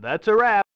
That's a wrap.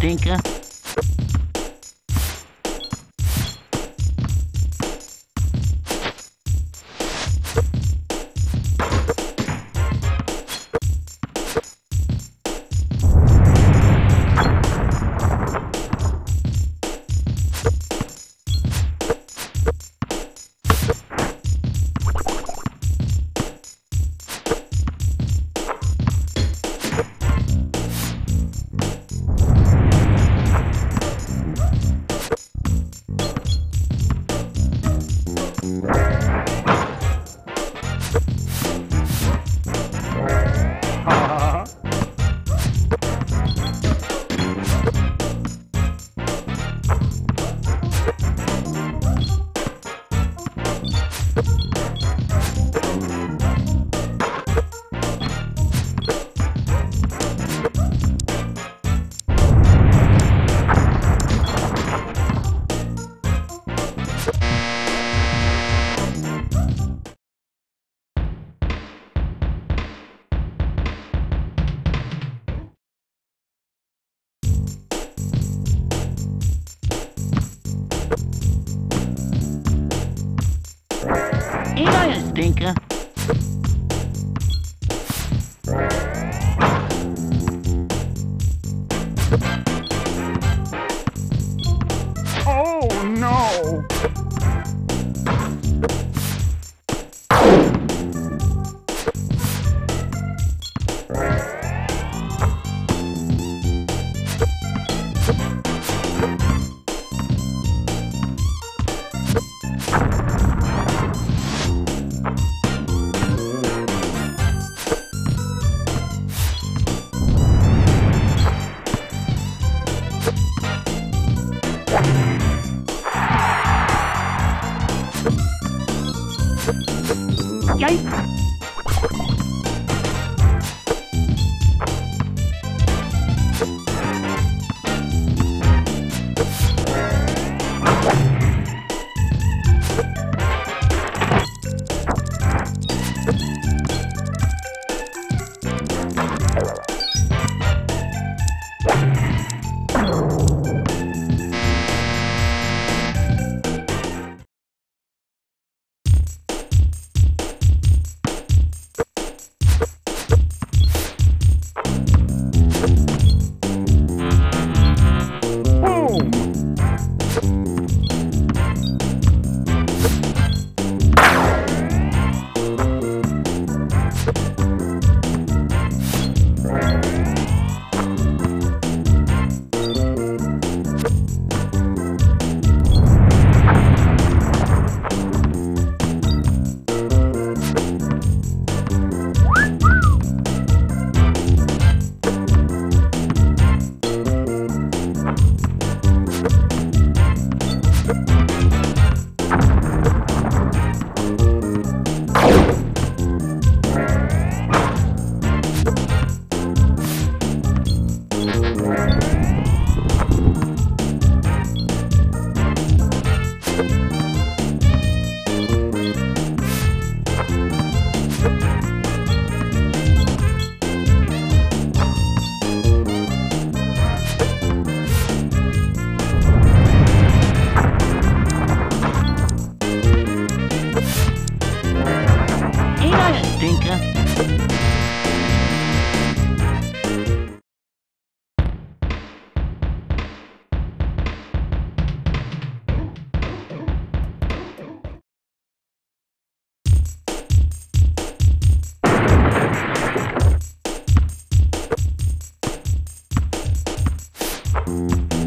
denken. cháy Suffering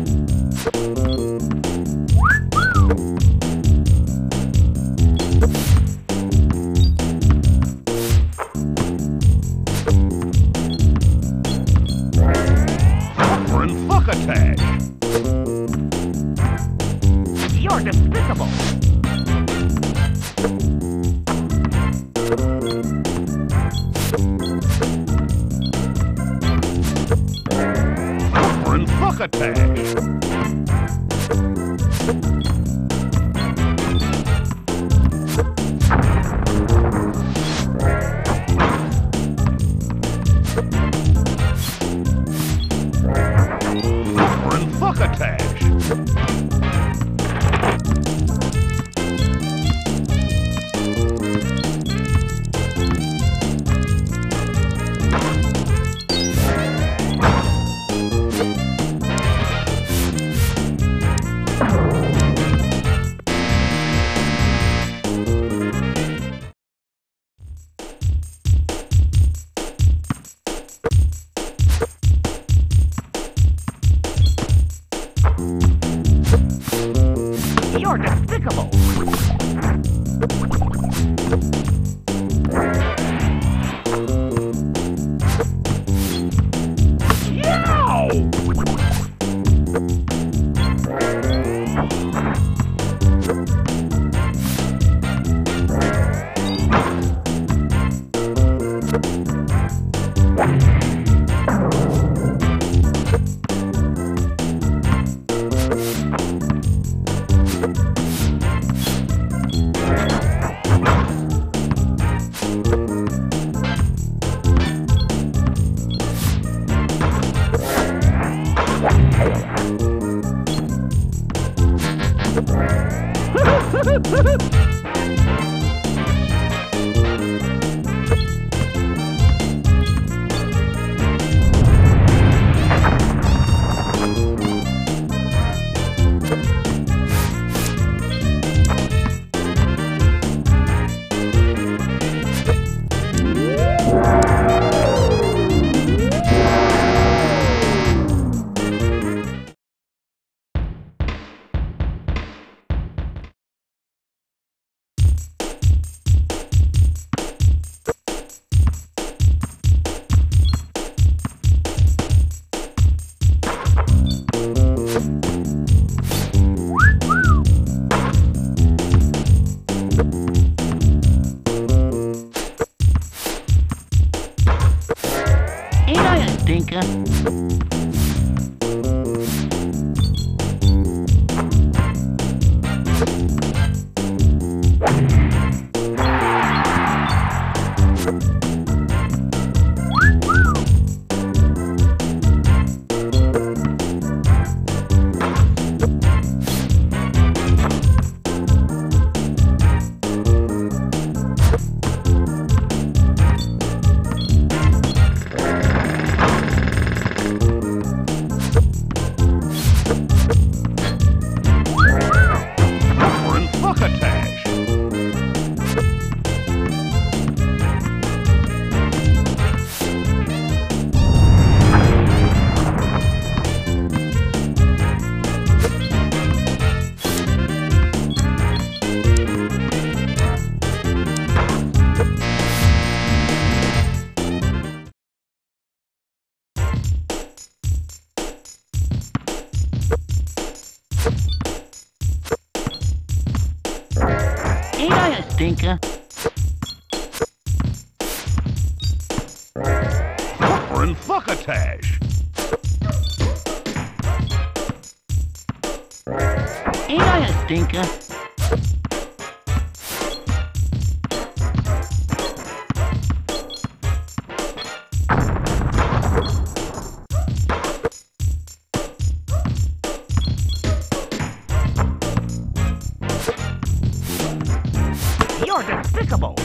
You're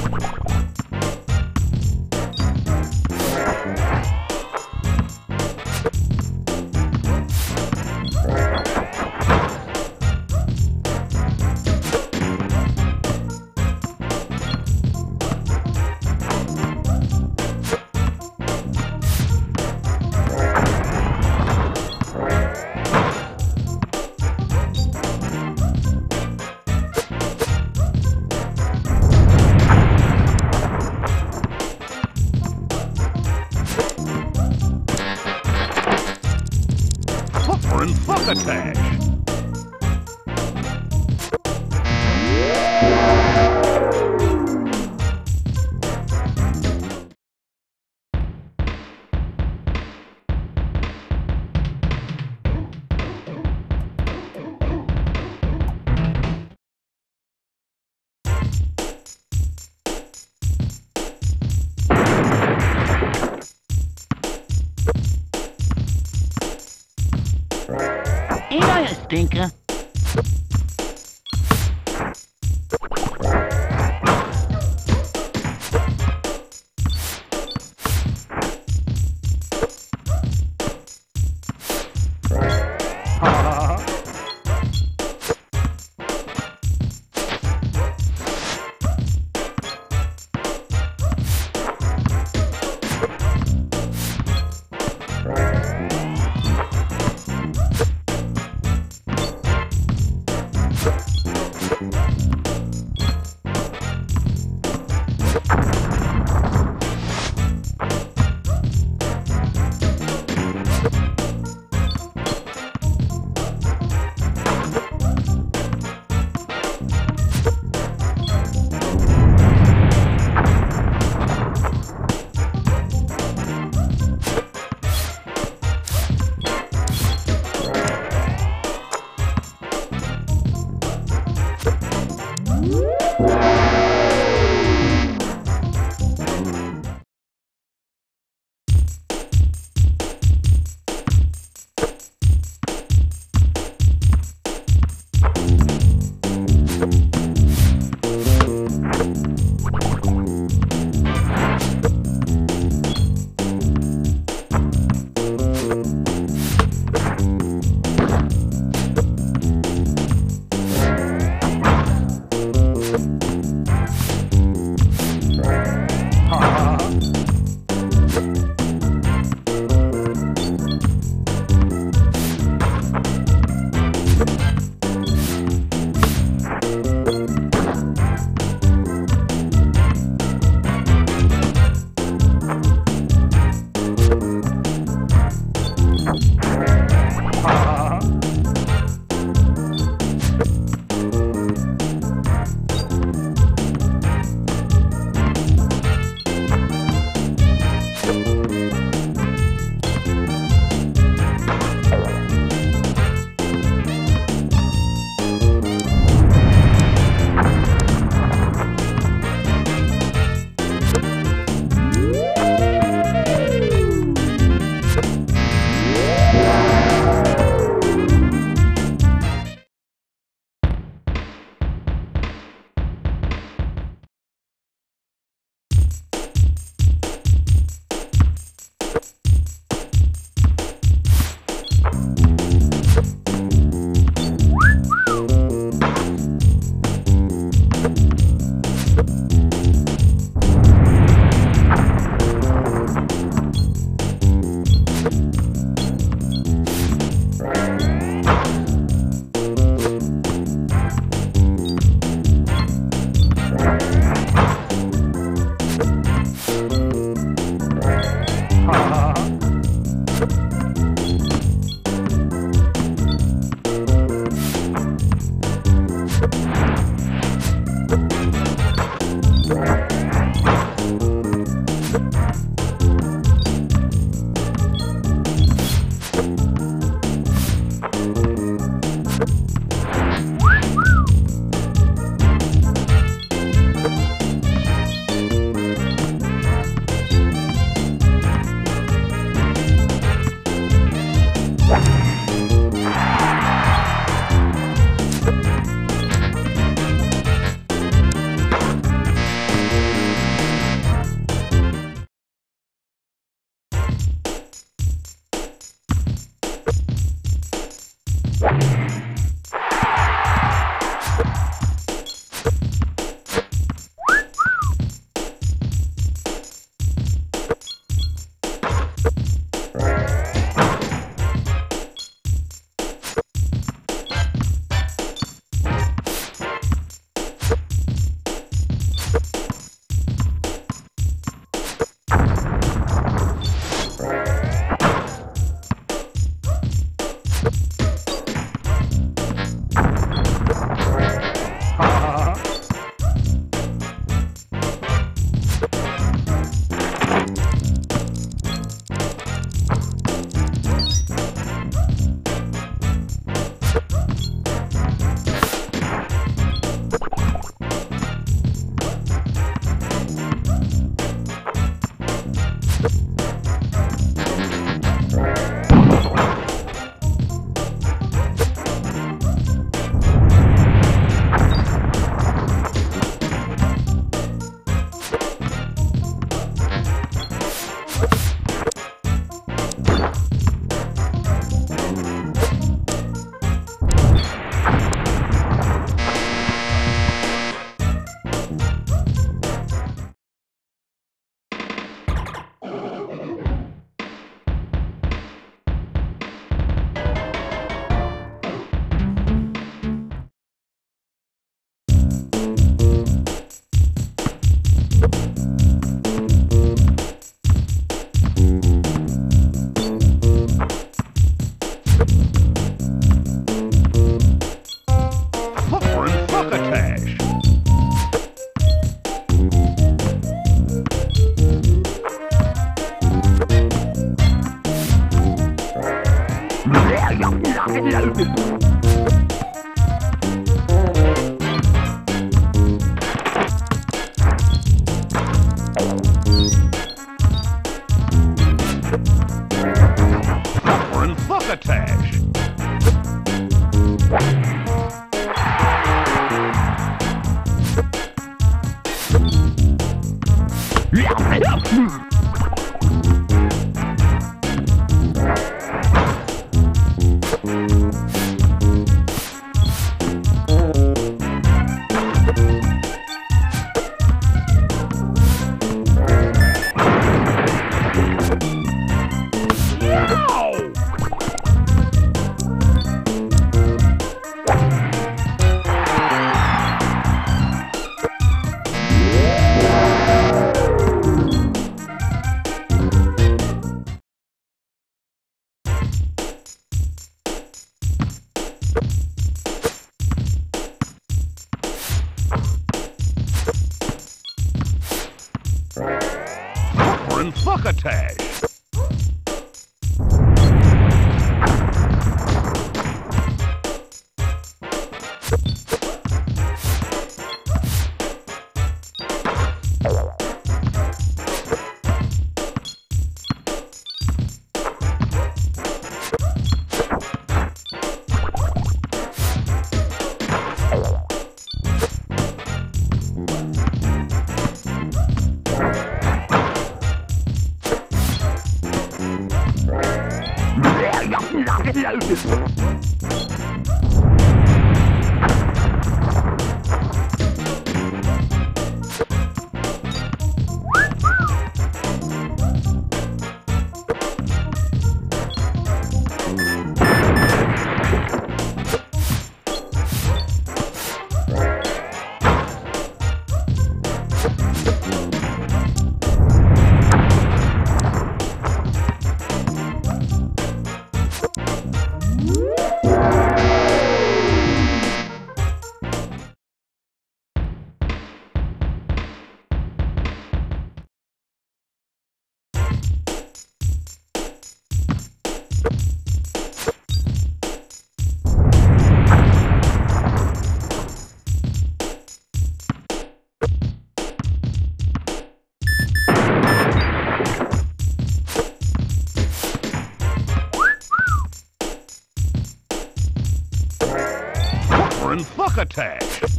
fuckatash.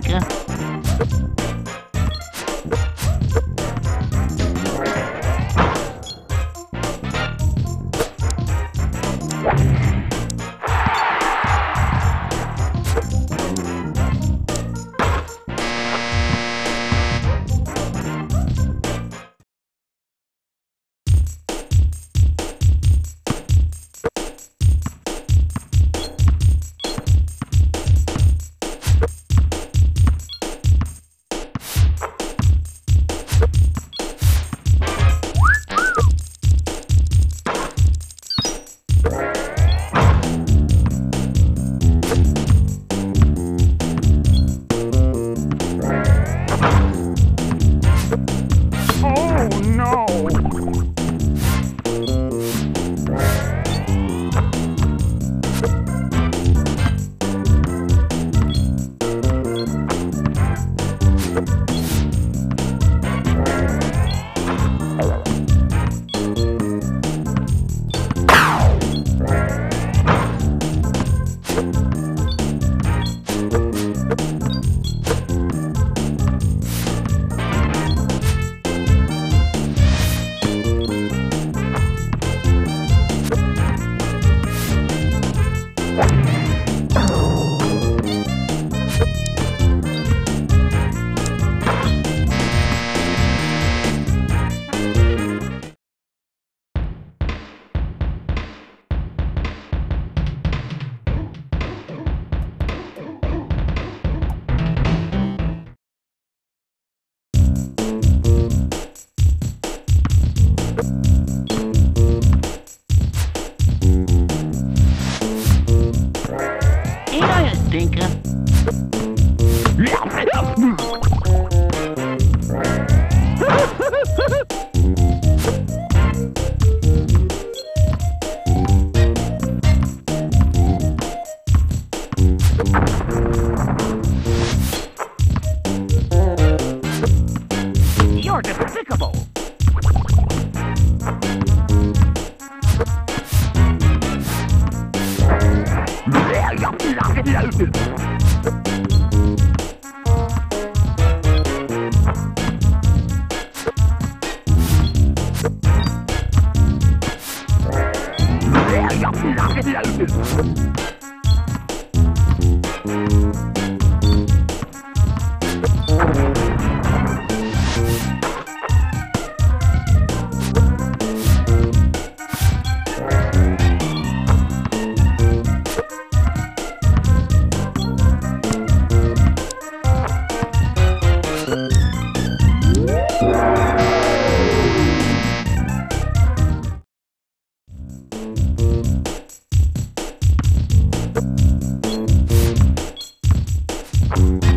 Тихонько. Ain't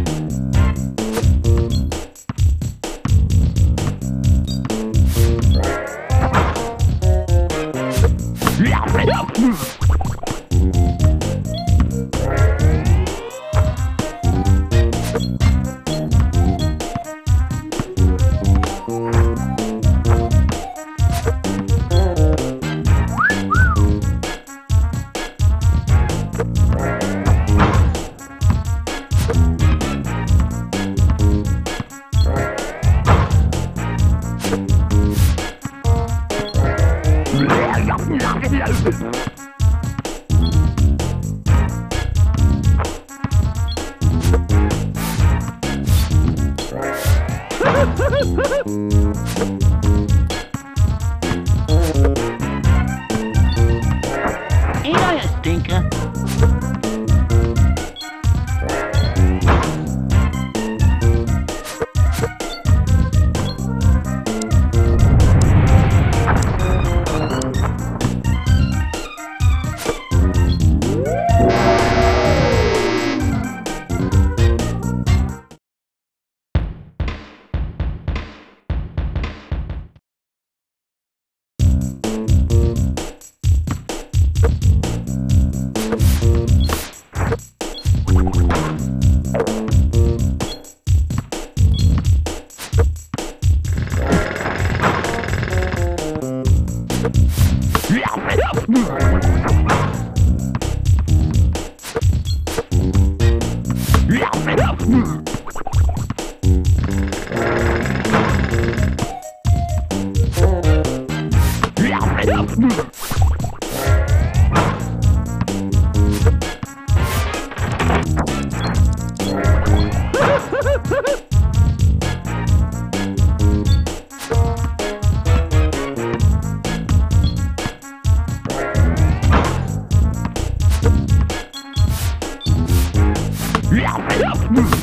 Nous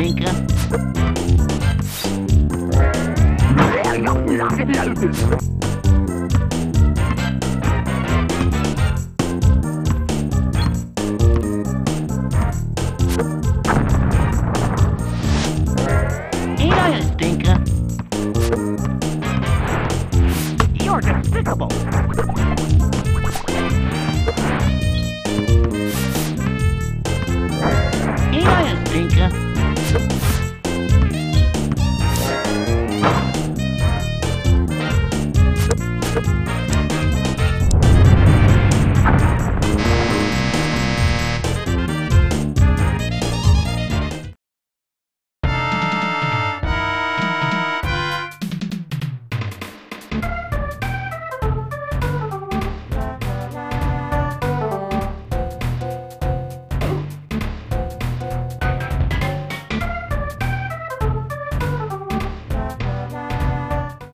stinker?